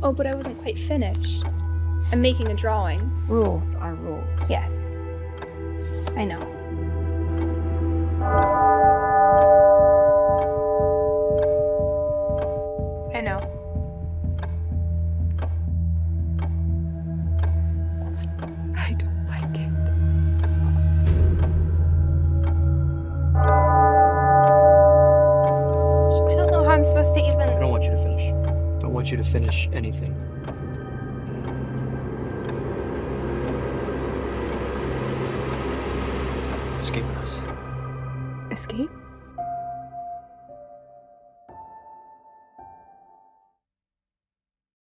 Oh, but I wasn't quite finished. I'm making a drawing. Rules are rules. Yes. I know. I know. I don't like it. I don't know how I'm supposed to even. I don't want you to finish. Don't want you to finish anything. Escape with us. Escape?